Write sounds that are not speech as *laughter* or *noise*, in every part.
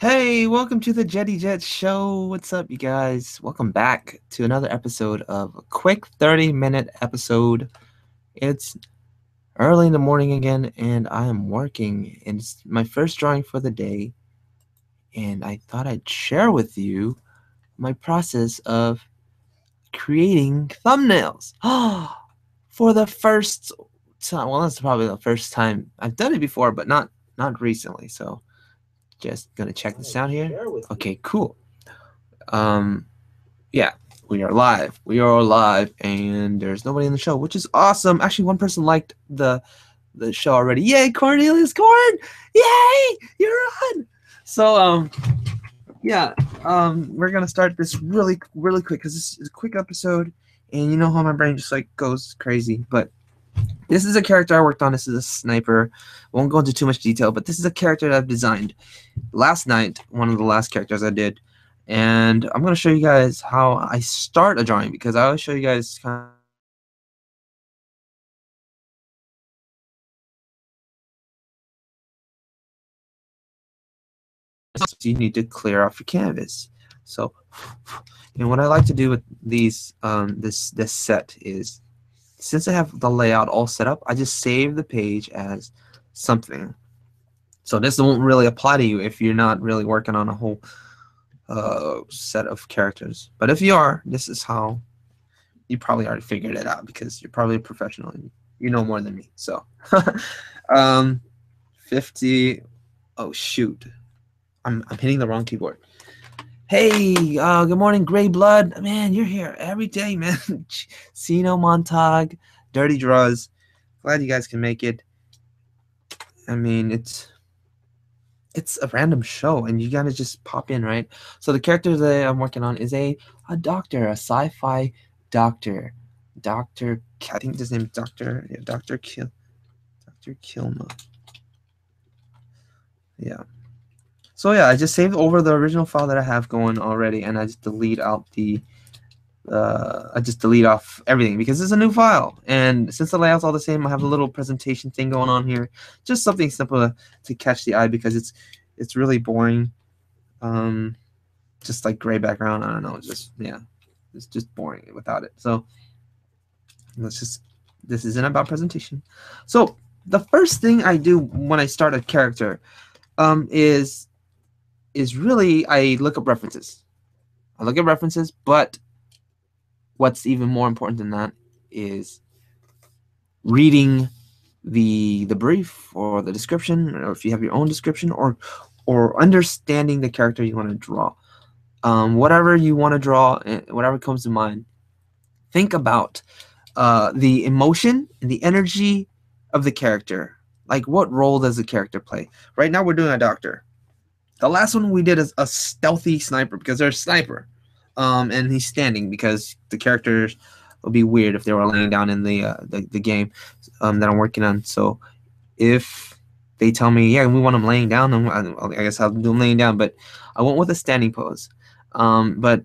Hey, welcome to the Jetty Jet Show. What's up, you guys? Welcome back to another episode of a quick 30 minute episode. It's early in the morning again, and I am working. And it's my first drawing for the day. And I thought I'd share with you my process of creating thumbnails. *gasps* for the first time. Well, that's probably the first time I've done it before, but not not recently. So just gonna check this out here. Okay, cool. Um, yeah, we are live. We are live, and there's nobody in the show, which is awesome. Actually, one person liked the the show already. Yay, Cornelius Corn! Yay, you're on. So, um, yeah, um, we're gonna start this really, really quick because this is a quick episode, and you know how my brain just like goes crazy, but this is a character I worked on. This is a sniper. Won't go into too much detail, but this is a character that I've designed last night. One of the last characters I did, and I'm gonna show you guys how I start a drawing because I always show you guys kind of you need to clear off your canvas. So, and what I like to do with these, um, this this set is since I have the layout all set up, I just save the page as something. So this won't really apply to you if you're not really working on a whole uh, set of characters. But if you are, this is how you probably already figured it out because you're probably a professional and you know more than me. So, *laughs* um, 50. Oh shoot, I'm I'm hitting the wrong keyboard. Hey, uh, good morning, Gray Blood. Man, you're here every day, man. *laughs* Sino Montag, Dirty Draws. Glad you guys can make it. I mean, it's it's a random show, and you gotta just pop in, right? So the character that I'm working on is a a doctor, a sci-fi doctor, Doctor. I think his name is Doctor. Yeah, Doctor Kill, Doctor Kilma. Yeah. So yeah, I just saved over the original file that I have going already, and I just delete out the, uh, I just delete off everything because it's a new file. And since the layout's all the same, I have a little presentation thing going on here, just something simple to, to catch the eye because it's it's really boring, um, just like gray background. I don't know, just yeah, it's just boring without it. So let's just this isn't about presentation. So the first thing I do when I start a character um, is is really I look up references. I look at references, but what's even more important than that is reading the the brief or the description, or if you have your own description, or or understanding the character you want to draw. Um, whatever you want to draw, eh, whatever comes to mind, think about uh, the emotion and the energy of the character. Like, what role does the character play? Right now, we're doing a doctor. The last one we did is a stealthy sniper because there's a sniper, um, and he's standing because the characters would be weird if they were laying down in the uh, the, the game um, that I'm working on. So if they tell me, yeah, we want him laying down, then I, guess I'll do laying down. But I went with a standing pose. Um, but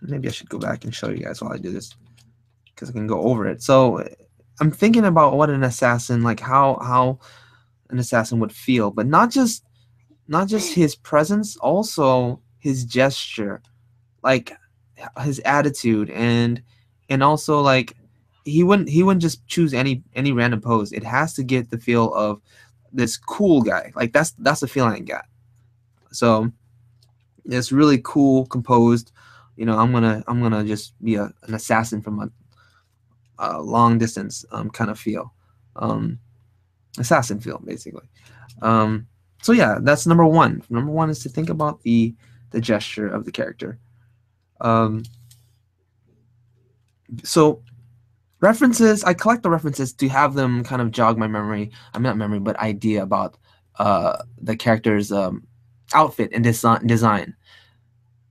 maybe I should go back and show you guys while I do this because I can go over it. So I'm thinking about what an assassin like how how an assassin would feel, but not just not just his presence, also his gesture, like his attitude and and also like he wouldn't he wouldn't just choose any any random pose. It has to get the feel of this cool guy. Like that's that's the feeling I got. So it's really cool, composed. You know, I'm gonna I'm gonna just be a, an assassin from a, a long distance um, kind of feel. Um, assassin feel basically. Um, so yeah, that's number one. Number one is to think about the the gesture of the character. Um, so references, I collect the references to have them kind of jog my memory. I'm not memory, but idea about uh, the character's um, outfit and design. Design.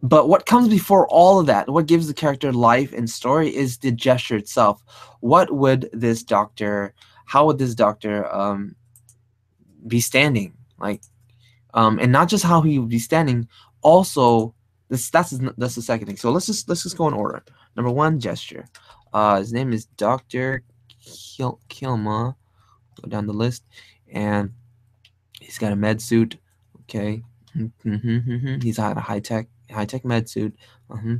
But what comes before all of that, what gives the character life and story, is the gesture itself. What would this doctor how would this doctor um, be standing? Like, um, and not just how he would be standing, also this that's that's the second thing. So let's just let's just go in order. Number one, gesture. Uh, his name is Doctor Kil- Kilma. Go down the list, and he's got a med suit, Okay. Mm-hmm, He's got a high tech high tech med suit. Uh-huh.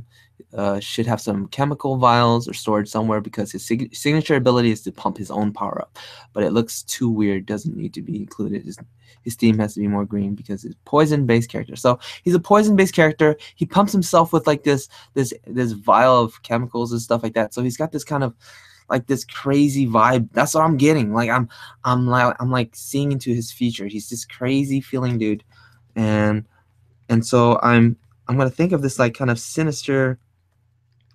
Uh, should have some chemical vials or stored somewhere because his sig- signature ability is to pump his own power up. But it looks too weird. Doesn't need to be included. His, his theme has to be more green because it's poison based character. So he's a poison based character. He pumps himself with like this this this vial of chemicals and stuff like that. So he's got this kind of like this crazy vibe. That's what I'm getting. Like I'm I'm like I'm like seeing into his future. He's this crazy feeling dude. And and so I'm I'm gonna think of this like kind of sinister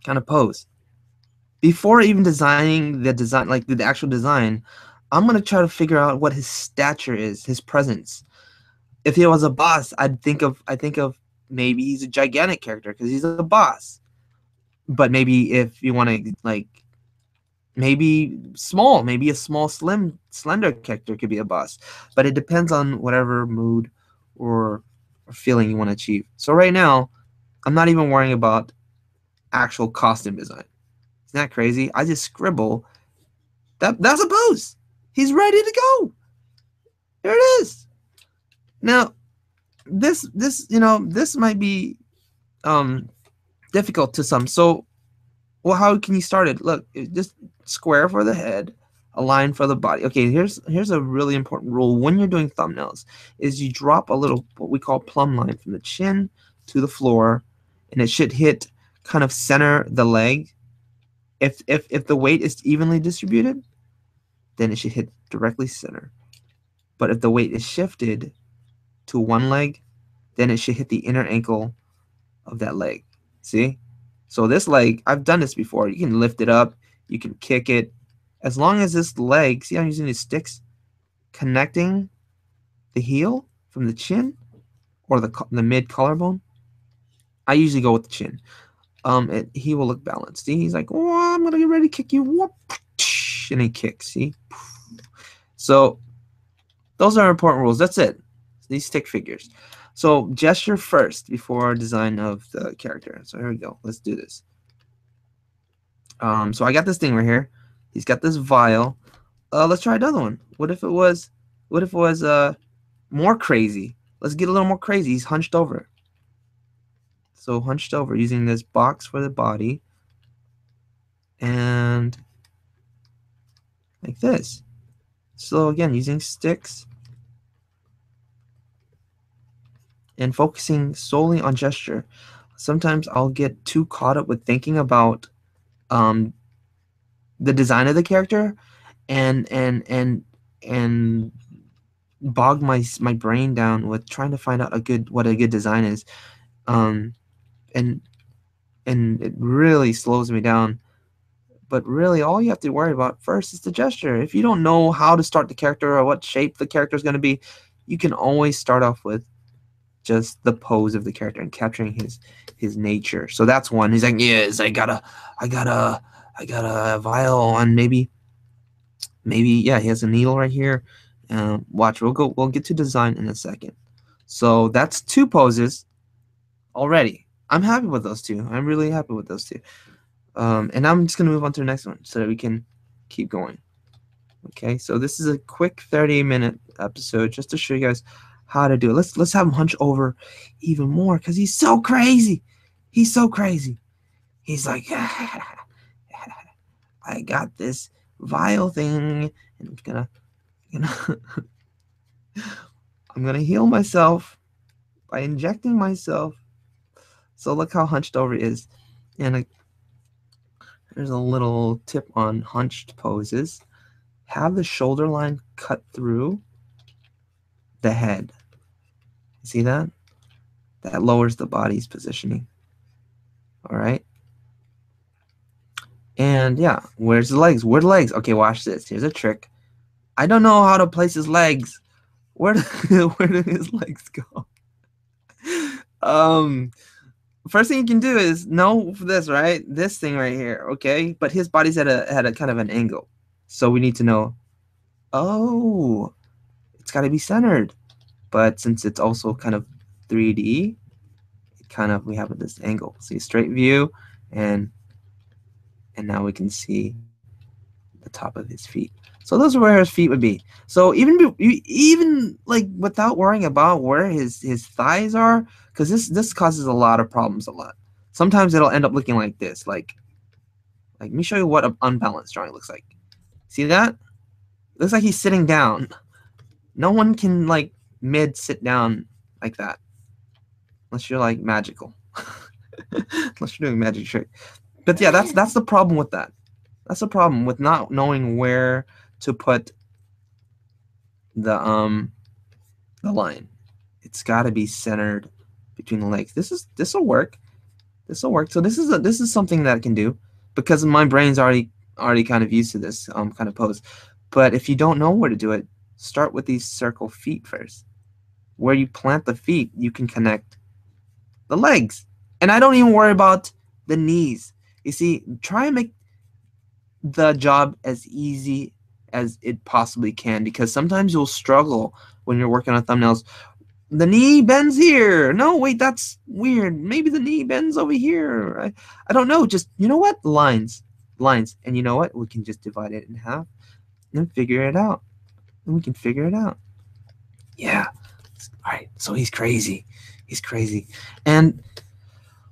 kind of pose. Before even designing the design, like the actual design, I'm gonna try to figure out what his stature is, his presence. If he was a boss, I'd think of I think of maybe he's a gigantic character because he's a boss. But maybe if you want to like maybe small, maybe a small, slim, slender character could be a boss. But it depends on whatever mood or, or feeling you want to achieve. So right now, I'm not even worrying about actual costume design. Isn't that crazy? I just scribble. That that's a pose. He's ready to go. There it is. Now, this this you know this might be um difficult to some. So, well, how can you start it? Look, just square for the head, a line for the body. Okay, here's here's a really important rule when you're doing thumbnails is you drop a little what we call plumb line from the chin to the floor and it should hit kind of center the leg. If if if the weight is evenly distributed, then it should hit directly center. But if the weight is shifted to one leg, then it should hit the inner ankle of that leg. See? So this leg, I've done this before. You can lift it up, you can kick it. As long as this leg, see I'm using these sticks, connecting the heel from the chin or the, the mid collarbone. I usually go with the chin um, it, he will look balanced. See, he's like, oh, I'm gonna get ready to kick you, whoop, and he kicks. See, so those are important rules. That's it. These stick figures. So gesture first before design of the character. So here we go. Let's do this. Um, so I got this thing right here. He's got this vial. Uh, let's try another one. What if it was? What if it was uh more crazy? Let's get a little more crazy. He's hunched over. So hunched over using this box for the body and like this. So again, using sticks and focusing solely on gesture. Sometimes I'll get too caught up with thinking about um, the design of the character and and and and bog my my brain down with trying to find out a good what a good design is. Um, and and it really slows me down. But really, all you have to worry about first is the gesture. If you don't know how to start the character or what shape the character is going to be, you can always start off with just the pose of the character and capturing his his nature. So that's one. He's like, yes, I got a, I got a, I got a vial, and maybe, maybe yeah, he has a needle right here. Um, watch, we'll go, we'll get to design in a second. So that's two poses already. I'm happy with those two. I'm really happy with those two. Um, and I'm just gonna move on to the next one so that we can keep going. Okay, so this is a quick 30 minute episode just to show you guys how to do it. Let's let's have him hunch over even more because he's so crazy. He's so crazy. He's like, *laughs* I got this vile thing, and I'm gonna, gonna *laughs* I'm gonna heal myself by injecting myself so look how hunched over is. And a, there's a little tip on hunched poses. Have the shoulder line cut through the head. See that? That lowers the body's positioning. All right. And yeah, where's the legs? Where the legs? Okay, watch this. Here's a trick. I don't know how to place his legs. Where do, *laughs* where do his legs go? Um, first thing you can do is know this, right? This thing right here, okay? But his body's at a at a kind of an angle. So we need to know, oh, it's gotta be centered. But since it's also kind of 3D, kind of we have this angle. See straight view and and now we can see the top of his feet. So those are where his feet would be. So even even like without worrying about where his his thighs are, because this this causes a lot of problems. A lot. Sometimes it'll end up looking like this. Like, like let me show you what an unbalanced drawing looks like. See that? looks like he's sitting down. No one can like mid sit down like that, unless you're like magical. *laughs* unless you're doing magic trick. But yeah, that's that's the problem with that. That's the problem with not knowing where to put the um the line. It's got to be centered between the legs. This is this will work. This will work. So this is a this is something that I can do because my brain's already already kind of used to this um kind of pose. But if you don't know where to do it, start with these circle feet first. Where you plant the feet, you can connect the legs. And I don't even worry about the knees. You see, try and make the job as easy as it possibly can because sometimes you'll struggle when you're working on thumbnails. The knee bends here. No, wait, that's weird. Maybe the knee bends over here. I, I don't know. Just, you know what? Lines. Lines. And you know what? We can just divide it in half and figure it out. And we can figure it out. Yeah. All right. So he's crazy. He's crazy. And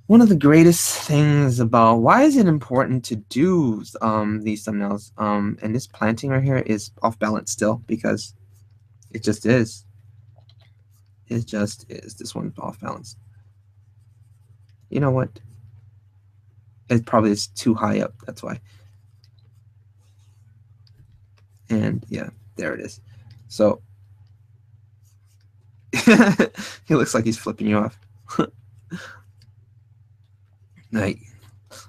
one of the greatest things about why is it important to do um, these thumbnails um, and this planting right here is off balance still because it just is. It just is this one's off balance. You know what? It probably is too high up that's why. And yeah there it is. So *laughs* he looks like he's flipping you off *laughs* Right.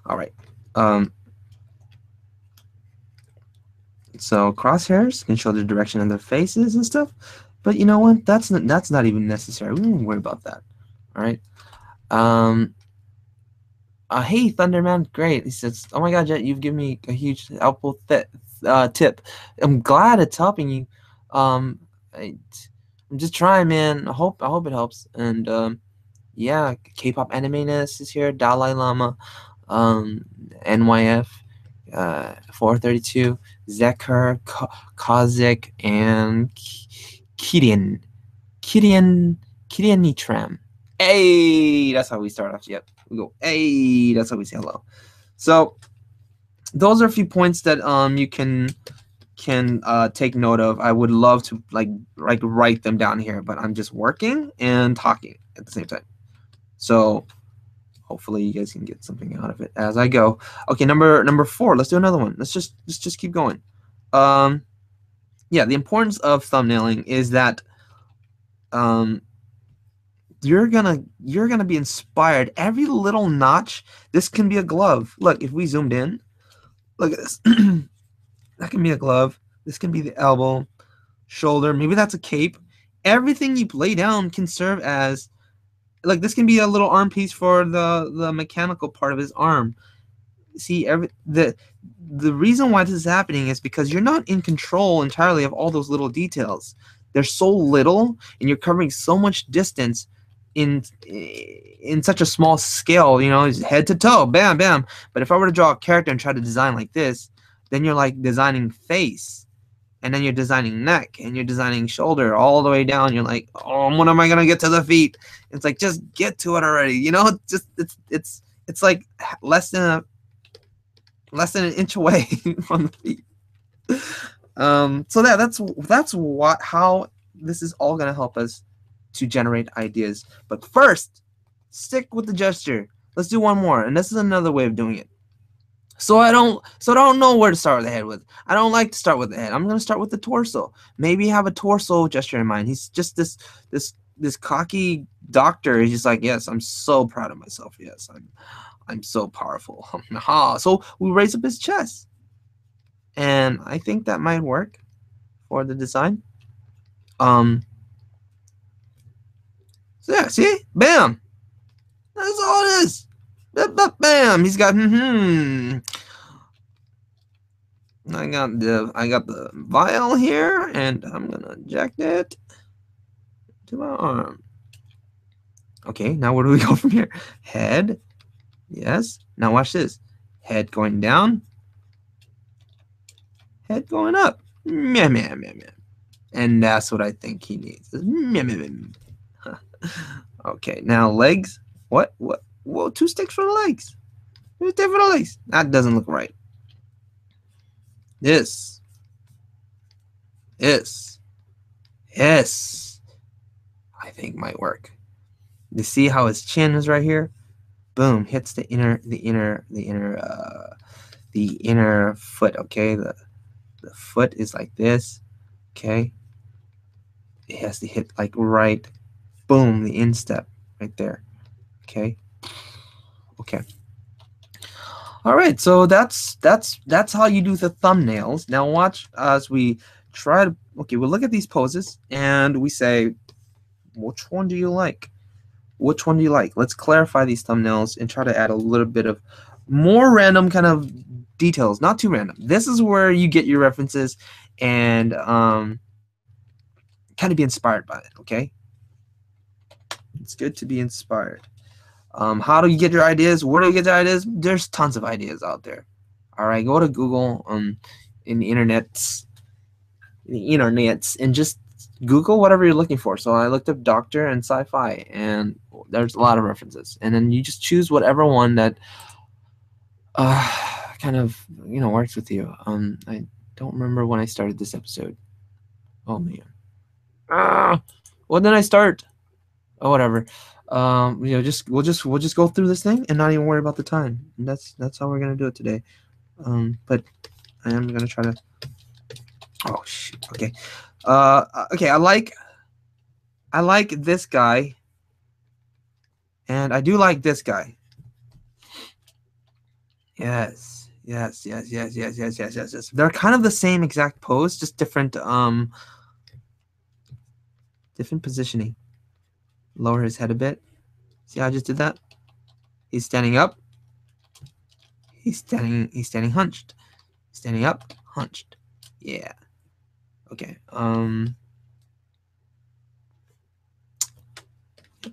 All right. Um, so crosshairs can show the direction of their faces and stuff, but you know what? That's not, that's not even necessary. We don't worry about that. All right. Um. Uh, hey, Thunderman, great. He says, "Oh my God, Jet, you've given me a huge helpful th- uh, tip. I'm glad it's helping you. Um, I, am just trying, man. I hope I hope it helps. And um, yeah, K-pop animeness is here. Dalai Lama, um, NYF, uh, 432, Zeker, Kazik, and Kirian. Kirian, Kirian Nitram. Hey, that's how we start off. Yep, we go. Hey, that's how we say hello. So, those are a few points that um you can can uh, take note of. I would love to like like write them down here, but I'm just working and talking at the same time. So hopefully you guys can get something out of it as I go. Okay, number number four. Let's do another one. Let's just let's just keep going. Um, yeah, the importance of thumbnailing is that um, you're gonna you're gonna be inspired. Every little notch. This can be a glove. Look, if we zoomed in, look at this. *clears throat* that can be a glove. This can be the elbow, shoulder. Maybe that's a cape. Everything you lay down can serve as like this can be a little arm piece for the the mechanical part of his arm. See every the the reason why this is happening is because you're not in control entirely of all those little details. They're so little and you're covering so much distance in in such a small scale you know head to toe bam bam. But if i were to draw a character and try to design like this then you're like designing face and then you're designing neck and you're designing shoulder all the way down. You're like oh when am i going to get to the feet? It's like just get to it already you know? *laughs* Just it's it's it's like less than a less than an inch away *laughs* from the feet. Um so that that's that's what how this is all going to help us to generate ideas. But first stick with the gesture. Let's do one more and this is another way of doing it so I don't so I don't know where to start with the head with. I don't like to start with the head. I'm gonna start with the torso. Maybe have a torso gesture in mind. He's just this this this cocky doctor. He's just like, yes, I'm so proud of myself. Yes, I'm I'm so powerful. *laughs* so we raise up his chest. And I think that might work for the design. Um so yeah, see? Bam. That's all it is. Bam! He's got hmm. I got the I got the vial here, and I'm gonna inject it to my arm. Okay, now where do we *laughs* go from here? Head. Yes. Now watch this. Head going down. head going up. Meh, meh, meh, meh. And that's what I think he needs. Meh, meh, meh. *laughs* okay, now legs. What? What? Whoa, two sticks for the legs. Two sticks for the legs. That doesn't look right. This. This. Yes. I think might work. You see how his chin is right here? Boom, hits the inner, the inner, the inner, uh, the inner foot. Okay, the the foot is like this. Okay, it has to hit like right. Boom, the instep right there. Okay. Okay. All right, so that's that's that's how you do the thumbnails. Now watch as we try to. Okay, we'll look at these poses and we say, which one do you like? Which one do you like? Let's clarify these thumbnails and try to add a little bit of more random kind of details, not too random. This is where you get your references and um, kind of be inspired by it. Okay, it's good to be inspired. Um, how do you get your ideas? Where do you get your ideas? There's tons of ideas out there. All right, go to Google um, in the internets, the internets, and just Google whatever you're looking for. So I looked up doctor and sci-fi, and there's a lot of references. And then you just choose whatever one that uh, *sighs* kind of you know works with you. Um, I don't remember when I started this episode. Oh man. Ah, when did I start? Oh, whatever um you know just we'll just we'll just go through this thing and not even worry about the time. And that's that's how we're gonna do it today. Um but i am gonna try to oh shoot okay. Uh okay i like i like this guy. And i do like this guy. Yes yes yes yes yes yes yes yes yes. They're kind of the same exact pose just different um different positioning lower his head a bit. See how I just did that? He's standing up. He's standing he's standing hunched. Standing up, hunched. Yeah. Okay. Um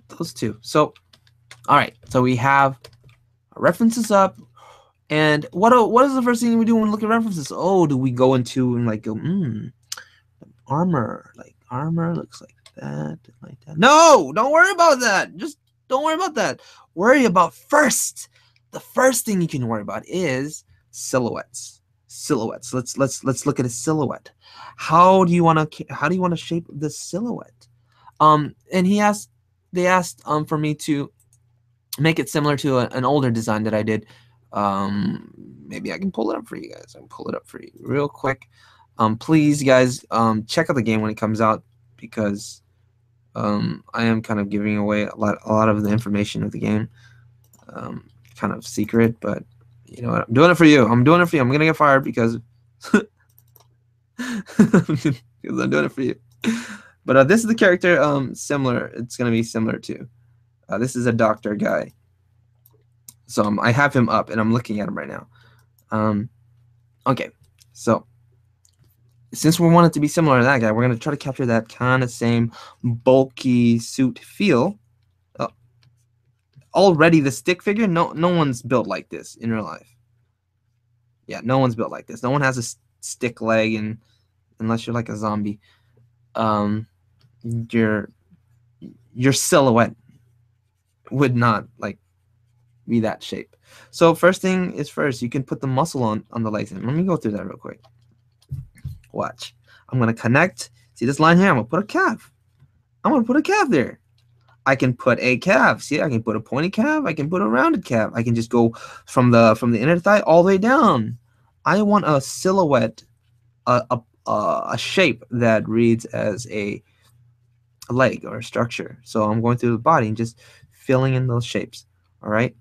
those two. So all right. So we have our references up. And what what is the first thing we do when we look at references? Oh, do we go into and like go, hmm, armor, like armor looks like that, like that. No, don't worry about that. Just don't worry about that. Worry about first. The first thing you can worry about is silhouettes. Silhouettes. Let's let's let's look at a silhouette. How do you want to how do you want to shape the silhouette? Um, and he asked they asked um for me to make it similar to a, an older design that I did. Um, maybe I can pull it up for you guys. I can pull it up for you real quick. Um, please, guys, um, check out the game when it comes out because um, I am kind of giving away a lot, a lot of the information of the game, um, kind of secret. But you know, what? I'm doing it for you. I'm doing it for you. I'm gonna get fired because *laughs* because I'm doing it for you. But uh, this is the character. Um, similar. It's gonna be similar to. Uh, this is a doctor guy. So um, I have him up, and I'm looking at him right now. Um, okay, so since we want it to be similar to that guy, we're going to try to capture that kind of same bulky suit feel. Uh, already the stick figure, no, no one's built like this in real life. Yeah, no one's built like this. No one has a stick leg, and unless you're like a zombie, um, your your silhouette would not like be that shape. So first thing is first, you can put the muscle on on the legs. And let me go through that real quick. Watch. I'm going to connect. See this line here? I'm going to put a calf. I'm going to put a calf there. I can put a calf. See, I can put a pointy calf. I can put a rounded calf. I can just go from the from the inner thigh all the way down. I want a silhouette, a a, a shape that reads as a, leg or a structure. So I'm going through the body and just filling in those shapes. All right.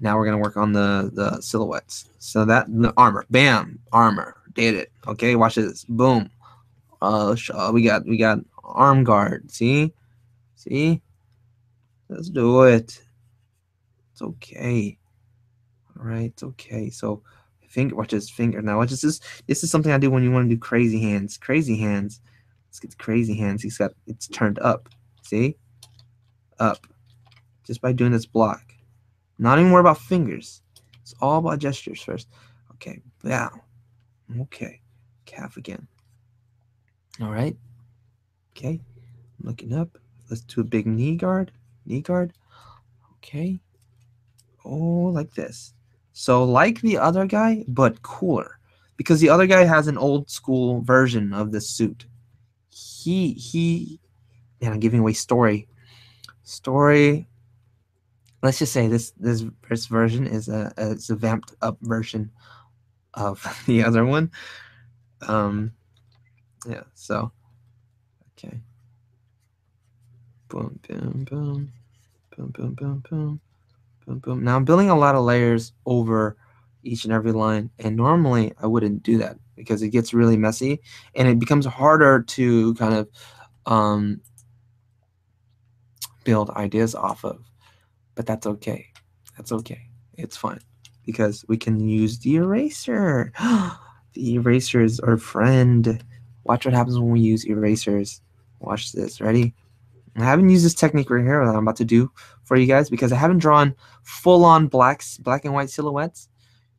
Now we're gonna work on the the silhouettes. So that the armor, bam, armor did it. Okay, watch this. Boom. Uh, uh, we got we got arm guard. See, see. Let's do it. It's okay. All right, it's okay. So, finger. Watch his finger. Now, watch this. This this is something I do when you want to do crazy hands. Crazy hands. Let's get crazy hands. He's got it's turned up. See, up. Just by doing this block. Not even worry about fingers. It's all about gestures first. Okay, now Okay, calf again. All right. Okay, I'm looking up. Let's do a big knee guard. Knee guard. Okay. Oh, like this. So like the other guy, but cooler. Because the other guy has an old school version of this suit. He he and I'm giving away story. Story. Let's just say this this this version is a, a it's a vamped up version of *laughs* the other one. Um yeah, so okay. Boom, boom, boom, boom, boom, boom, boom, boom, boom. Now I'm building a lot of layers over each and every line, and normally I wouldn't do that because it gets really messy and it becomes harder to kind of um, build ideas off of. But that's okay. That's okay. It's fine because we can use the eraser. *gasps* the eraser is our friend. Watch what happens when we use erasers. Watch this. Ready? I haven't used this technique right here that I'm about to do for you guys because I haven't drawn full-on blacks, black and white silhouettes.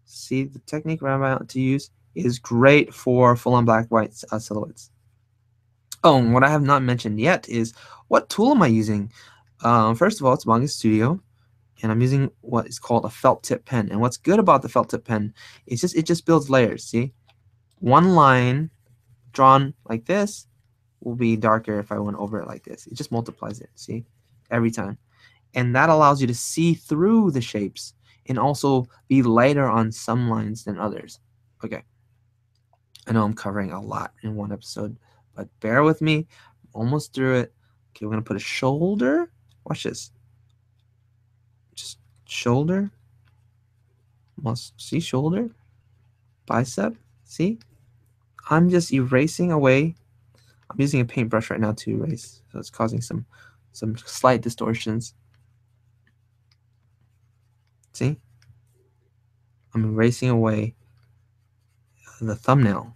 See, the technique I'm about to use is great for full-on black and white uh, silhouettes. Oh, what I have not mentioned yet is what tool am I using? Um, first of all, it's Manga Studio, and I'm using what is called a felt tip pen. And what's good about the felt tip pen is just it just builds layers. See, one line drawn like this will be darker if I went over it like this. It just multiplies it, see, every time. And that allows you to see through the shapes and also be lighter on some lines than others. Okay. I know I'm covering a lot in one episode, but bear with me. I'm almost through it. Okay, we're going to put a shoulder. Watch this. Shoulder. Must see shoulder. Bicep. See? I'm just erasing away I'm using a paintbrush right now to erase, so it's causing some some slight distortions. See? I'm erasing away the thumbnail.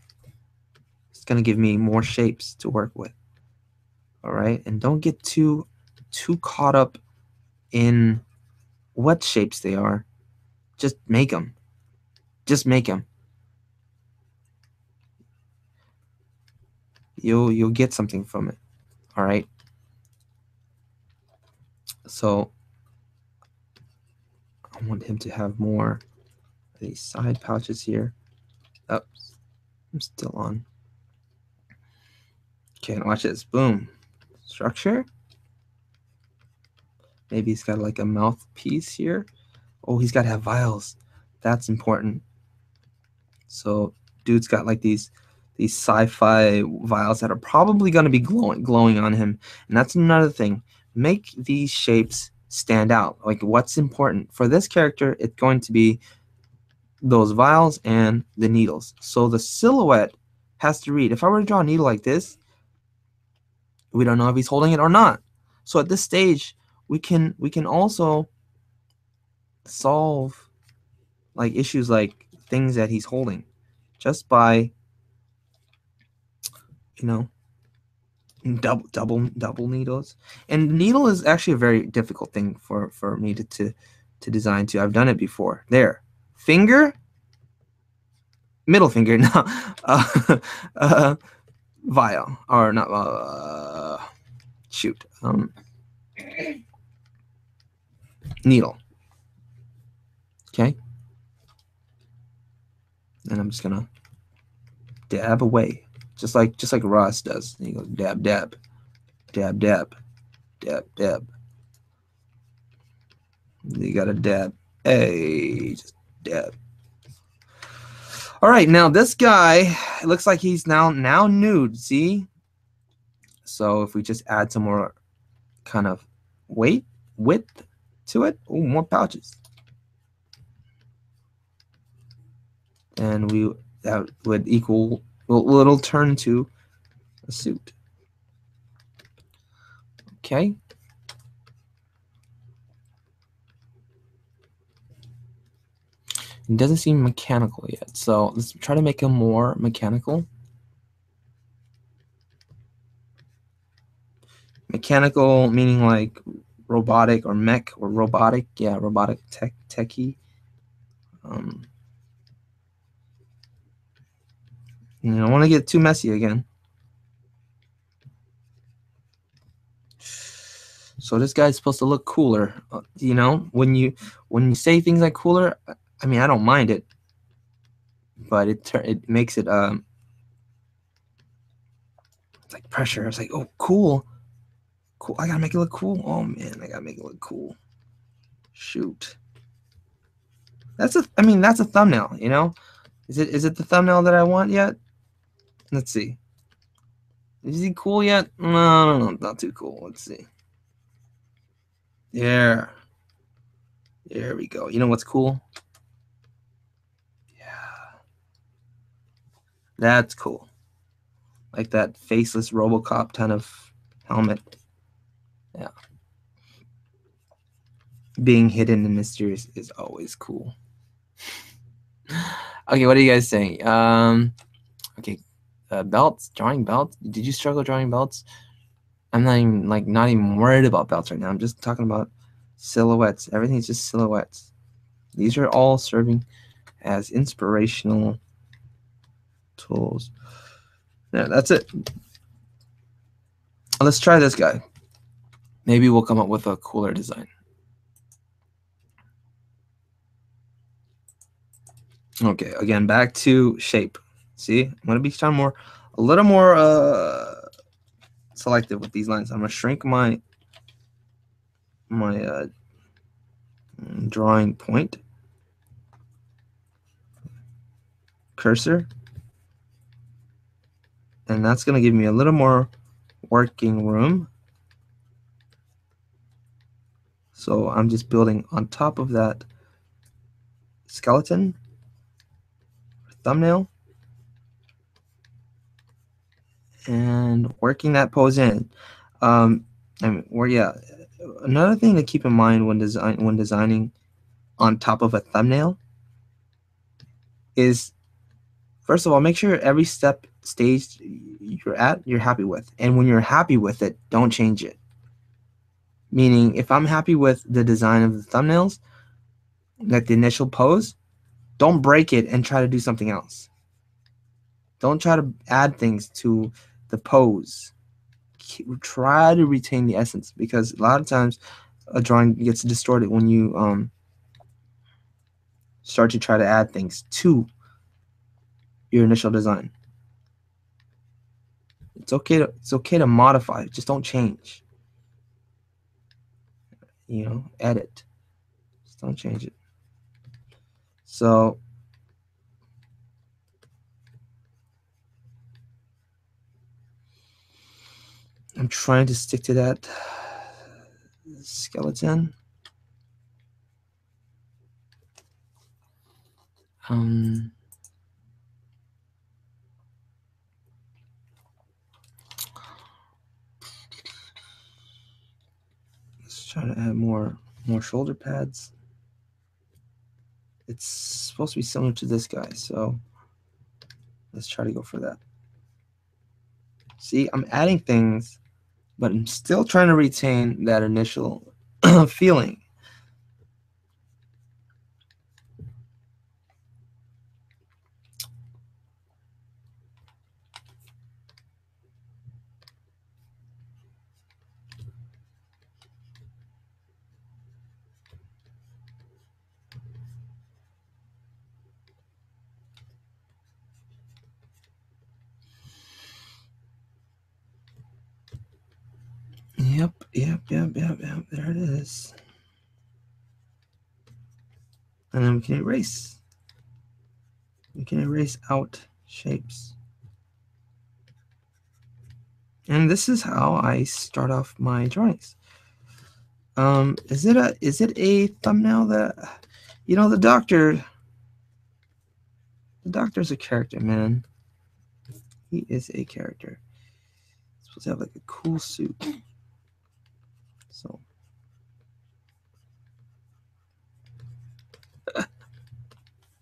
It's going to give me more shapes to work with. All right? And don't get too too caught up in what shapes they are. Just make them. Just make them. you'll you'll get something from it all right so I want him to have more of these side pouches here oops I'm still on okay watch this boom structure maybe he's got like a mouthpiece here oh he's got to have vials that's important so dude's got like these these sci-fi vials that are probably going to be glowing glowing on him. And that's another thing. Make these shapes stand out. Like what's important for this character, it's going to be those vials and the needles. So the silhouette has to read. If I were to draw a needle like this, we don't know if he's holding it or not. So at this stage, we can we can also solve like issues like things that he's holding just by you know double double double needles. And needle is actually a very difficult thing for for me to to, to design too i've done it before. There. Finger. Middle finger. *laughs* Now uh, *laughs* uh, vial. Or not uh, shoot. Um needle okay and i'm just gonna dab away just like just like Ross does. And he goes dab dab, dab dab, dab dab. You got to dab. Hey, just dab. All right, now this guy looks like he's now now nude. See, so if we just add some more kind of weight width to it, oh, more pouches, and we that would equal well, it'll turn to a suit. Okay. It doesn't seem mechanical yet, so let's try to make him more mechanical. Mechanical meaning like robotic or mech or robotic, yeah, robotic tech techie. Um, You don't want to get too messy again. So this guy's supposed to look cooler, uh, you know. When you when you say things like cooler, I mean I don't mind it, but it it makes it um it's like pressure. It's like oh cool, cool. I gotta make it look cool. Oh man, I gotta make it look cool. Shoot. That's a. I mean that's a thumbnail. You know, is it is it the thumbnail that I want yet? Let's see. Is he cool yet? No, no, no, not too cool. Let's see. There. There we go. You know what's cool? Yeah. That's cool. Like that faceless Robocop kind of helmet. Yeah. Being hidden and mysterious is always cool. *sighs* okay, what are you guys saying? Um, okay, uh, belts, drawing belts. Did you struggle drawing belts? I'm not even like not even worried about belts right now. I'm just talking about silhouettes. Everything's just silhouettes. These are all serving as inspirational tools. Yeah, that's it. Let's try this guy. Maybe we'll come up with a cooler design. Okay, again, back to shape. See, I'm to be trying more, a little more uh, selective with these lines. I'm to shrink my my uh, drawing point cursor and that's to give me a little more working room so I'm just building on top of that skeleton thumbnail and working that pose in. Um, I mean, yeah, another thing to keep in mind when design when designing on top of a thumbnail is first of all make sure every step stage you're at you're happy with and when you're happy with it don't change it meaning if i'm happy with the design of the thumbnails like the initial pose don't break it and try to do something else don't try to add things to the pose. Try to retain the essence because a lot of times a drawing gets distorted when you um, start to try to add things to your initial design. It's okay to it's okay to modify, just don't change. You know, edit. Just don't change it. So I'm trying to stick to that skeleton. Um, let's try to add more more shoulder pads. It's supposed to be similar to this guy, so let's try to go for that. See, I'm adding things but I'm still trying to retain that initial *clears throat* feeling. Yep, yep, yep, yep. There it is. And then we can erase. We can erase out shapes. And this is how I start off my drawings. Um, is it a is it a thumbnail that you know the doctor the doctor's a character, man. He is a character. He's supposed to have like a cool suit.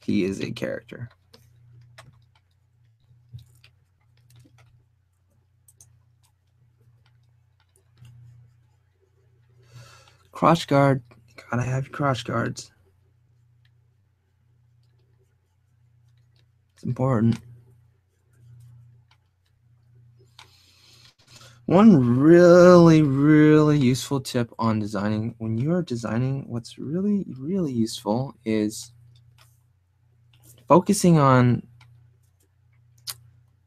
He is a character. Crotch guard. Gotta have crotch guards. It's important. One really, really useful tip on designing when you are designing, what's really, really useful is focusing on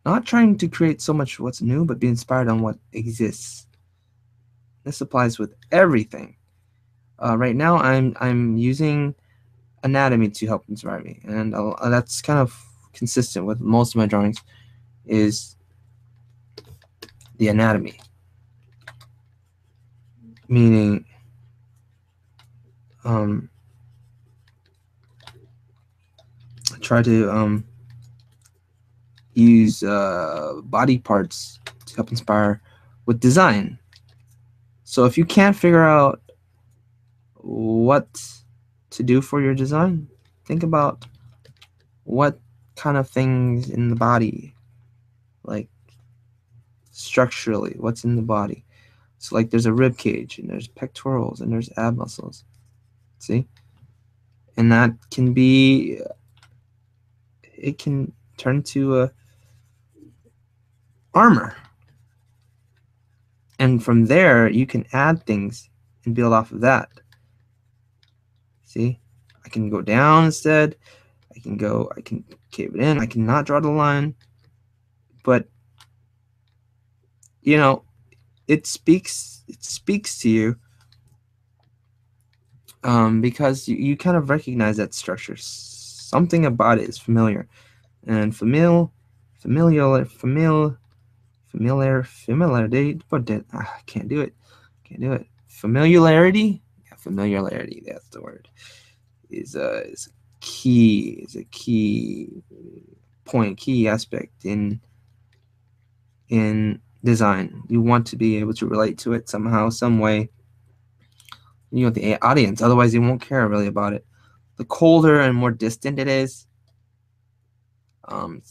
not trying to create so much what's new, but be inspired on what exists. This applies with everything. Uh, right now, I'm I'm using anatomy to help inspire me, and uh, that's kind of consistent with most of my drawings. Is the anatomy, meaning um, try to um, use uh, body parts to help inspire with design. So if you can't figure out what to do for your design, think about what kind of things in the body, like structurally, what's in the body. So like there's a rib cage and there's pectorals and there's ab muscles. See? And that can be it can turn to a armor. And from there you can add things and build off of that. See? I can go down instead. I can go, I can cave it in. I cannot draw the line. But you know, it speaks it speaks to you um, because you, you kind of recognize that structure. Something about it is familiar, and familiar, familiar, familiar, familiar, familiarity. But ah, I can't do it. Can't do it. Familiarity. Yeah, familiarity. That's the word. Is a is a key. Is a key point. Key aspect in in design. You want to be able to relate to it somehow, some way. You want the audience, otherwise, they won't care really about it. The colder and more distant it is, um,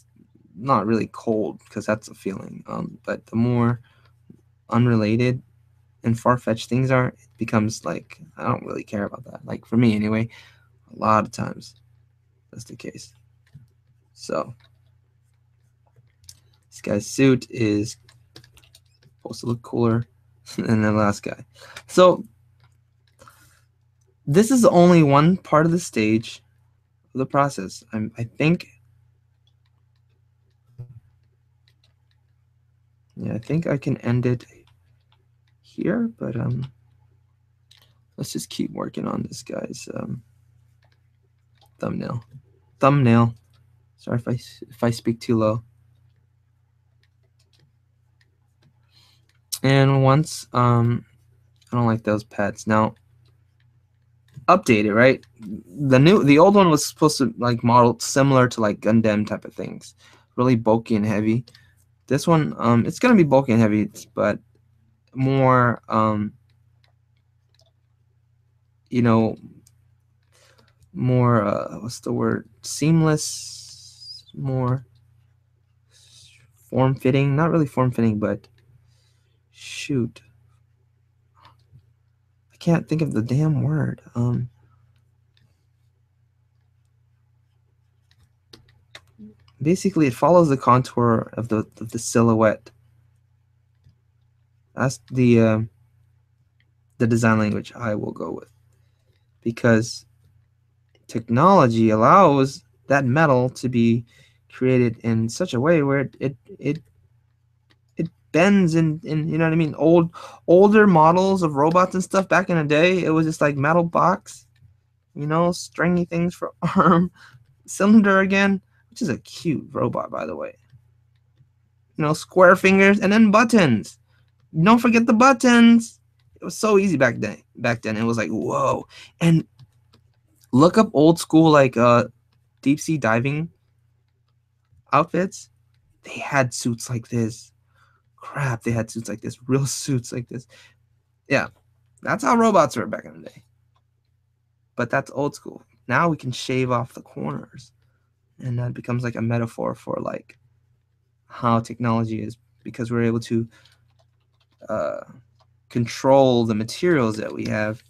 not really cold because that's a feeling, um, but the more unrelated and far fetched things are, it becomes like I don't really care about that. Like for me, anyway, a lot of times that's the case. So this guy's suit is supposed to look cooler *laughs* than the last guy. So this is only one part of the stage of the process. I'm, I think. Yeah, I think I can end it here, but um, let's just keep working on this guy's um, thumbnail. Thumbnail. Sorry if I if I speak too low. And once, um, I don't like those pets. Now, updated, right? The new, the old one was supposed to like model similar to like Gundam type of things, really bulky and heavy. This one, um, it's gonna be bulky and heavy, but more, um, you know, more, uh, what's the word? Seamless, more form fitting. Not really form fitting, but shoot can't think of the damn word. Um basically it follows the contour of the of the silhouette. That's the uh, the design language i will go with. Because technology allows that metal to be created in such a way where it it, it bends and, and you know what I mean? Old older models of robots and stuff back in the day, it was just like metal box, you know, stringy things for *laughs* arm, cylinder again, which is a cute robot by the way. You know, square fingers and then buttons. Don't forget the buttons. It was so easy back then. Back then, it was like whoa. And look up old school like uh deep sea diving outfits. They had suits like this crap, they had suits like this, real *laughs* suits like this. Yeah, that's how robots were back in the day. But that's old school. Now we can shave off the corners. And that becomes like a metaphor for like how technology is because we're able to uh, control the materials that we have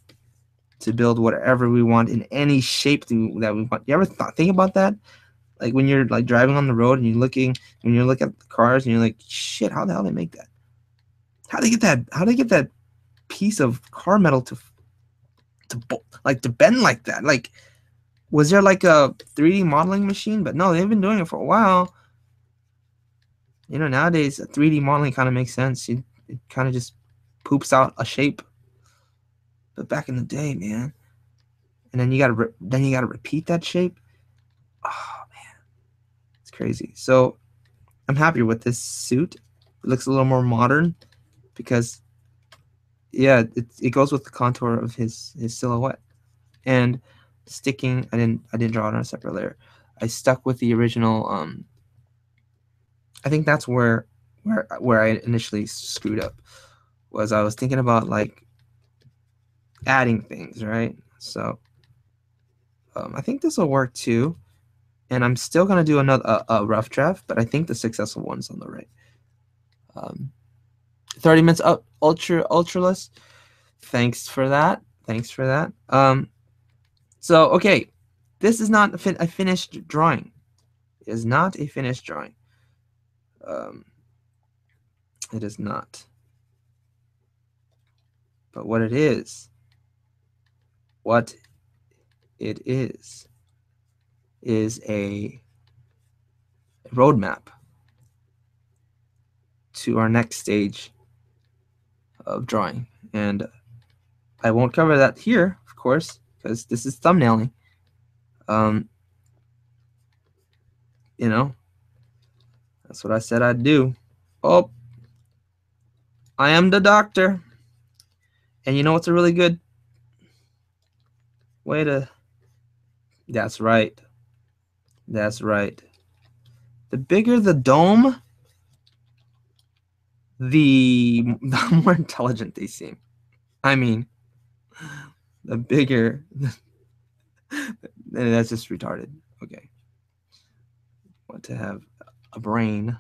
to build whatever we want in any shape that we want. You ever thought, think about that? Like when you're like driving on the road and you're looking when you're looking at the cars and you're like shit how the hell they make that how they get that? How they get that piece of car metal to to like to bend like that? Like, was there like a 3D modeling machine? But no, they've been doing it for a while. You know, nowadays 3D modeling kind of makes sense. You, it kind of just poops out a shape. But back in the day, man, and then you gotta re- then you gotta repeat that shape. Oh crazy. So I'm happy with this suit. It looks a little more modern because yeah, it, it goes with the contour of his his silhouette. And sticking, I didn't I didn't draw it on a separate layer. I stuck with the original. Um, I think that's where where where I initially screwed up was I was thinking about like adding things, right? So um, I think this will work too. And I'm still gonna do another a, a, rough draft, but I think the successful one's on the right. Um, 30 minutes up ultra ultra ultraless. Thanks for that. Thanks for that. Um, so okay, this is not a, fin a finished drawing. It is not a finished drawing. Um, it is not. But what it is, what it is, is a roadmap to our next stage of drawing. And I won't cover that here, of course, because this is thumbnailing. Um, you know, that's what I said I'd do. Oh, I am the doctor. And you know what's a really good way to. That's right. That's right. The bigger the dome, the, *laughs* the more intelligent they seem. I mean, the bigger. *laughs* that's just retarded. Okay. Want to have a brain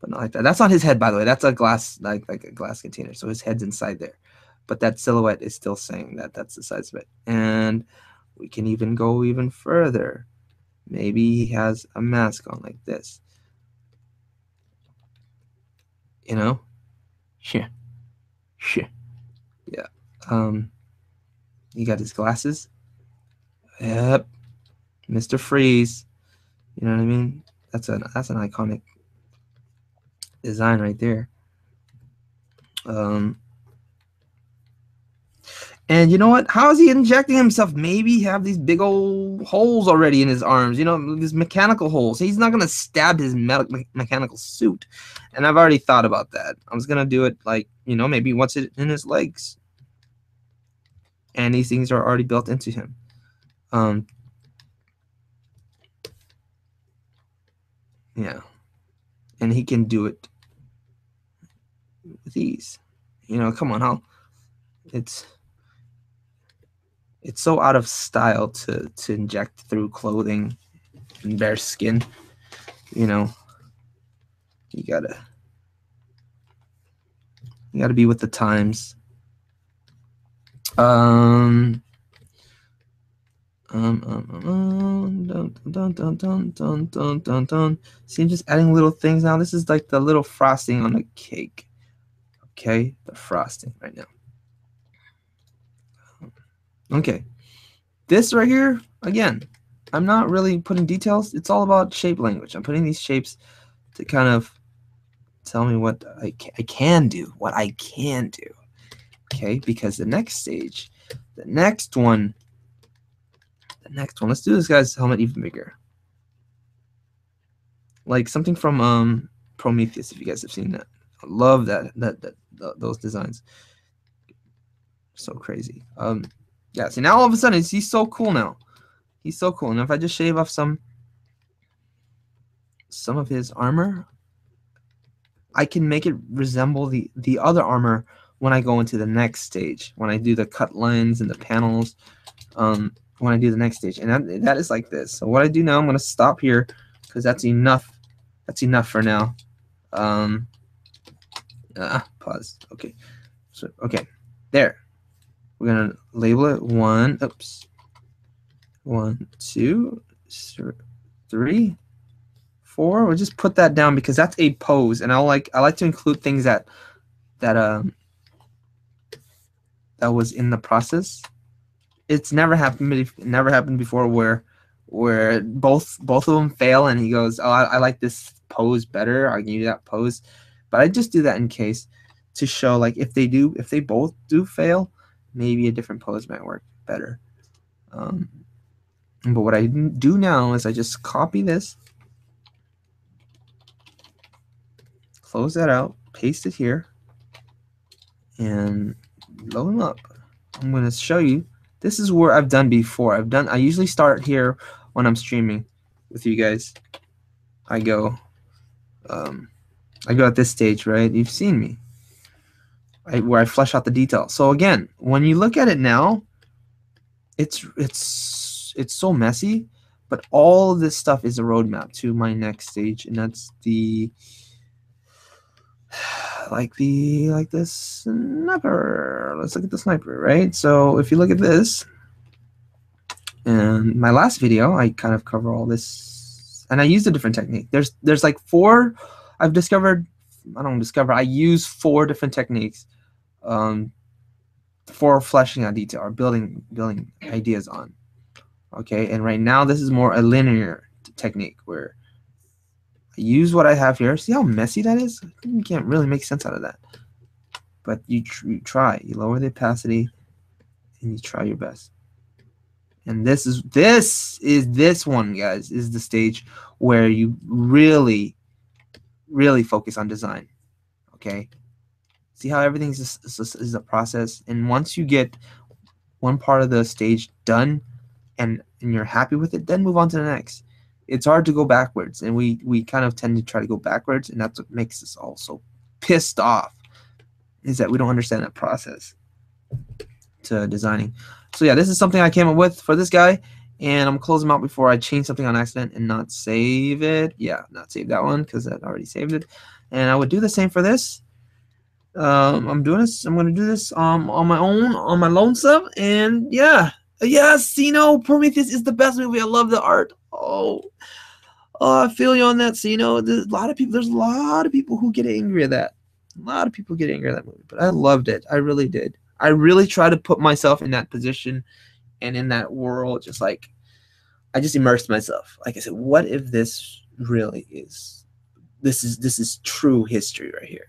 but not like that. That's not his head, by the way. That's a glass, like like a glass container. So his head's inside there. But that silhouette is still saying that that's the size of it. And we can even go even further. Maybe he has a mask on like this. You know? Sure. Sure. Yeah. Um he got his glasses. Yep. Mr. Freeze. You know what I mean? That's an that's an iconic design right there. Um, and you know what? How is he injecting himself? Maybe have these big old holes already in his arms, you know, these mechanical holes. He's not going to stab his me- mechanical suit. And I've already thought about that. I was going to do it like, you know, maybe what's it in his legs. And these things are already built into him. Um, yeah. And he can do it with ease. You know, come on, how it's it's so out of style to to inject through clothing and bare skin. You know, you gotta you gotta be with the times. Um. Um, um, um, um, dun, dun, dun, dun, dun, dun, dun, dun. See, I'm just adding little things now. This is like the little frosting on the cake. Okay, the frosting right now. Okay, this right here, again, I'm not really putting details. It's all about shape language. I'm putting these shapes to kind of tell me what I, ca I can do, what I can do. Okay, because the next stage, the next one, the next one, let's do this guy's helmet even bigger. Like something from um, Prometheus, if you guys have seen that. I love that, that, that those designs. So crazy. Um, yeah. See now all of a sudden he's so cool now. He's so cool. And if I just shave off some some of his armor, I can make it resemble the the other armor when I go into the next stage. When I do the cut lines and the panels. Um, when I do the next stage, and that, that is like this. So what I do now, I'm gonna stop here because that's enough. That's enough for now. Um, Ah, pause. Okay. So okay, there. We're gonna label it one. Oops. One, two, three, four. We'll just put that down because that's a pose, and I like I like to include things that that um that was in the process. It's never happened. Never happened before where where both both of them fail, and he goes, "Oh, I, I like this pose better. I'll give you that pose." But I just do that in case to show like if they do if they both do fail, maybe a different pose might work better. Um, but what I do now is I just copy this, close that out, paste it here, and load them up. I'm going to show you. This is where I've done before. I've done. I usually start here when I'm streaming with you guys. I go. Um, I go at this stage, right? You've seen me. I, where I flesh out the detail. So again, when you look at it now, it's it's it's so messy, but all of this stuff is a roadmap to my next stage, and that's the *sighs* like the like the sniper. Let's look at the sniper, right? So if you look at this, and my last video, I kind of cover all this, and I used a different technique. There's there's like four. I've discovered. I don't discover. I use four different techniques um, for fleshing out detail or building building ideas on. Okay, and right now this is more a linear technique where I use what I have here. See how messy that is? You can't really make sense out of that. But you, tr- you try. You lower the opacity, and you try your best. And this is this is this one, guys, is the stage where you really, really focus on design. Okay, see how is, is a process, and once you get one part of the stage done, and and you're happy with it, then move on to the next. It's hard to go backwards, and we we kind of tend to try to go backwards, and that's what makes us all so pissed off. Is that we don't understand that process to designing. So yeah, this is something I came up with for this guy, and I'm closing out before I change something on accident and not save it. Yeah, not save that one because I already saved it. And I would do the same for this. Um, I'm doing this. I'm gonna do this um on my own, on my lonesome, and yeah, yeah. Sino Prometheus is the best movie. I love the art. Oh, oh, I feel you on that. So Sino. There's a lot of people. There's a lot of people who get angry at that. A lot of people get angry at that movie, but I loved it. I really did. I really try to put myself in that position and in that world, just like I just immersed myself. Like I said, what if this really is this is this is true history right here?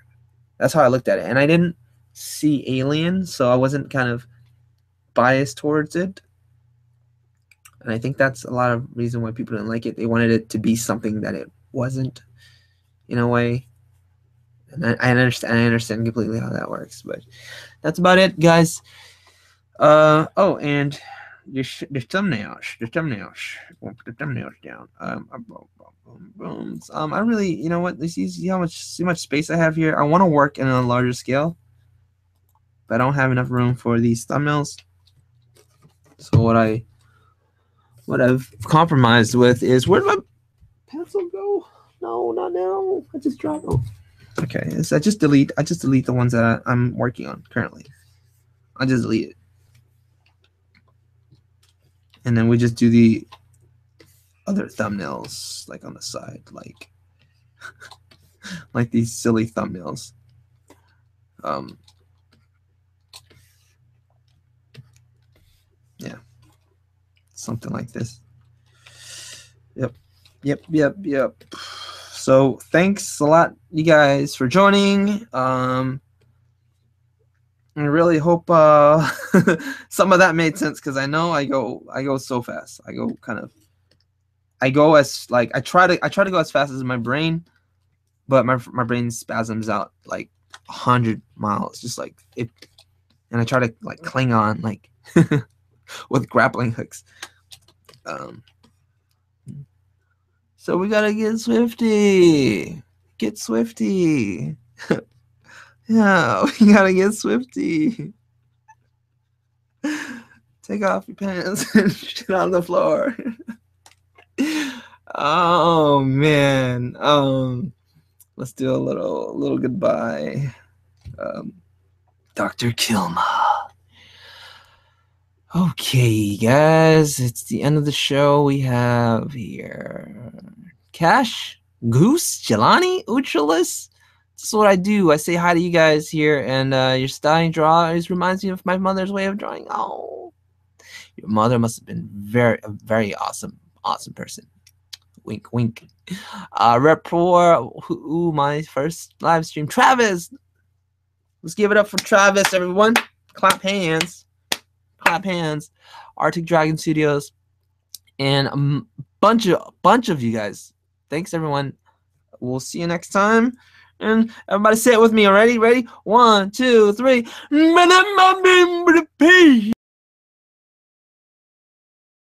That's how I looked at it. And I didn't see Alien, so I wasn't kind of biased towards it. And I think that's a lot of reason why people didn't like it. They wanted it to be something that it wasn't in a way. And I, I understand I understand completely how that works, but that's about it, guys. Uh oh, and sh- the thumbnails, the thumbnails. We'll put the thumbnails down. Um, boom, um, I really, you know what? This is see how much, see much space I have here. I want to work in a larger scale, but I don't have enough room for these thumbnails. So what I, what I've compromised with is where did my pencil go? No, not now. I just dropped. Oh. Okay, so I just delete. I just delete the ones that I, I'm working on currently. I just delete it and then we just do the other thumbnails like on the side like *laughs* like these silly thumbnails. Um yeah something like this. Yep yep yep yep. So thanks a lot you guys for joining. Um I really hope uh, *laughs* some of that made sense because I know I go I go so fast. I go kind of I go as like I try to I try to go as fast as my brain, but my my brain spasms out like hundred miles, just like it, and I try to like cling on like *laughs* with grappling hooks. Um, so we gotta get Swifty, get Swifty. *laughs* *laughs* Yeah, we gotta get Swifty. Take off your pants *laughs* and shit on the floor. *laughs* oh man. Um let's do a little little goodbye. Um Dr. Kilma. Okay, guys, it's the end of the show we have here. Cash Goose, Jelani, Utralis. This is what I do. I say hi to you guys here, and uh, your styling draw always reminds me of my mother's way of drawing. Oh, your mother must have been very, a very awesome, awesome person. Wink, wink. Uh, rep for who, my first live stream, Travis. Let's give it up for Travis, everyone. Clap hands. Clap hands. Arctic Dragon Studios, and a bunch of bunch of you guys. Thanks, everyone. We'll see you next time. And everybody say it with me already. Ready? One, two, three.